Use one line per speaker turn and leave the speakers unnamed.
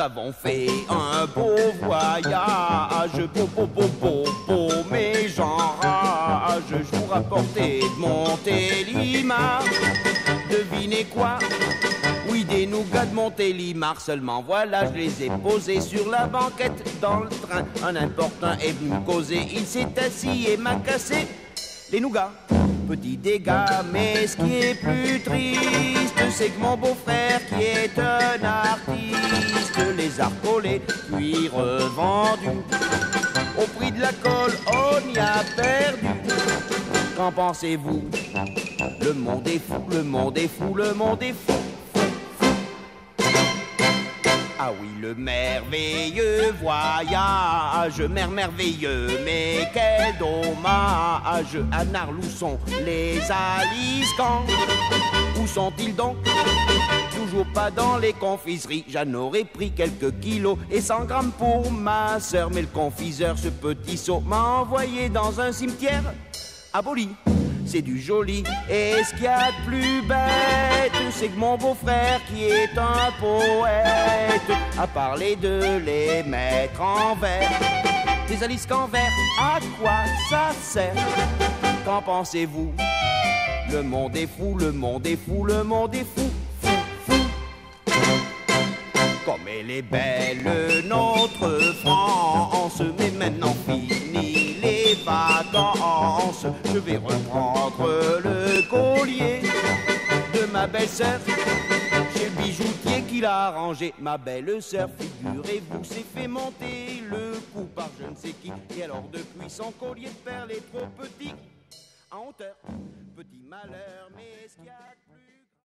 avons fait un beau voyage, beau, beau, beau, beau, beau, mais j'en rage. Je vous rapportais de Montélimar. Devinez quoi? Oui, des nougats de Montélimar seulement. Voilà, je les ai posés sur la banquette dans le train. Un important est venu causer. Il s'est assis et m'a cassé les nougats. Petit dégât, mais ce qui est plus triste, c'est que mon beau-frère, qui est un artiste, les a collés puis revendus. Au prix de la colle, on y a perdu. Qu'en pensez-vous? Le monde est fou, le monde est fou, le monde est fou. Ah oui, le merveilleux voyage, mer merveilleux, mais quel dommage À Narlousson, les Aliscans, où sont-ils donc? Toujours pas dans les confiseries, j'en aurais pris quelques kilos et 100 grammes pour ma sœur, mais le confiseur, ce petit sot, m'a envoyé dans un cimetière aboli. C'est du joli. Et ce qu'il y a de plus bête, c'est que mon beau-frère, qui est un poète, a parlé de les mettre en verre. Des alisques en verre, à quoi ça sert? Qu'en pensez-vous? Le monde est fou, le monde est fou, le monde est fou, fou, fou. Comme elle est belle, notre France, mais maintenant fini les vacances. Je vais reprendre le collier de ma belle-sœur. Bijoutier qui l'a arrangé. Ma belle-sœur, figurez-vous, s'est fait monter le coup par je ne sais qui. Et alors depuis son collier de perles est trop petit. En hauteur, petit malheur, mais est-ce qu'il y a